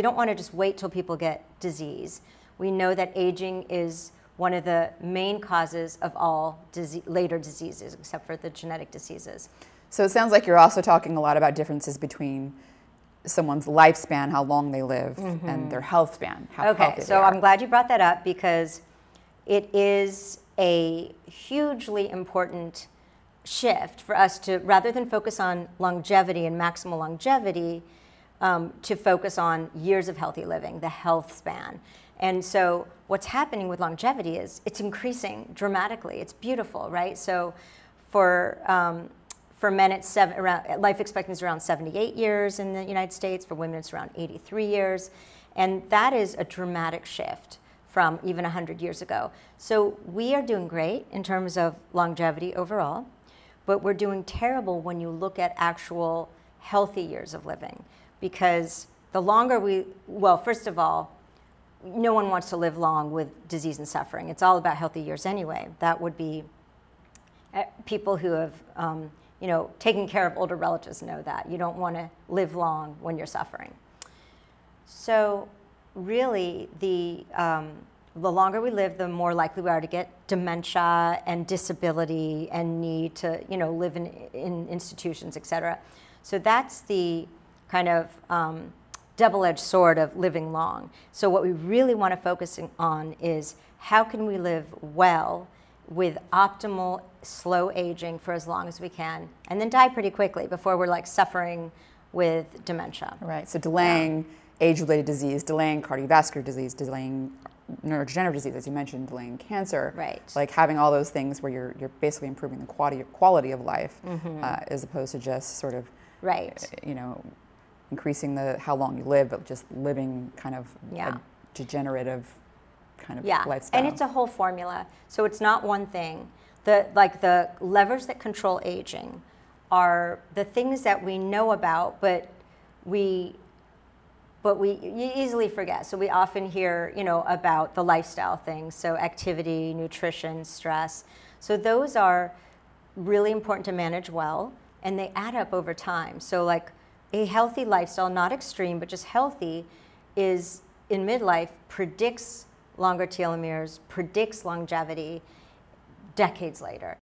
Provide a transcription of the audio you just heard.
we don't want to just wait till people get disease. We know that aging is one of the main causes of all disease, later diseases, except for the genetic diseases. So it sounds like you're also talking a lot about differences between someone's lifespan, how long they live, mm-hmm. and their health span. okay, so I'm glad you brought that up because it is a hugely important shift for us to, rather than focus on longevity and maximal longevity, um, to focus on years of healthy living, the health span. And so what's happening with longevity is it's increasing dramatically. It's beautiful, right? So for um, for men, it's seven, around, life expectancy is around 78 years in the United States. For women, it's around 83 years. And that is a dramatic shift from even 100 years ago. So we are doing great in terms of longevity overall, but we're doing terrible when you look at actual healthy years of living. Because the longer we, well, first of all, no one wants to live long with disease and suffering. It's all about healthy years anyway. That would be eh, people who have um, you know, taken care of older relatives know that. You don't want to live long when you're suffering. So really, the, um, the longer we live, the more likely we are to get dementia and disability and need to, you know, live in, in institutions, et cetera. So that's the kind of um, double-edged sword of living long. So what we really want to focus on is how can we live well with optimal slow aging for as long as we can and then die pretty quickly before we're like suffering with dementia. Right. So delaying yeah. age-related disease, delaying cardiovascular disease, delaying neurodegenerative disease, as you mentioned, delaying cancer. Right. Like having all those things where you're, you're basically improving the quality, quality of life mm-hmm. uh, as opposed to just sort of, right. You know, increasing the how long you live, but just living kind of yeah. a degenerative kind of yeah. lifestyle. And it's a whole formula. So it's not one thing. The like the levers that control aging are the things that we know about, but we but we easily forget. So we often hear, you know, about the lifestyle things, so activity, nutrition, stress. So those are really important to manage well, and they add up over time. So like a healthy lifestyle, not extreme, but just healthy, is in midlife predicts longer telomeres, predicts longevity decades later.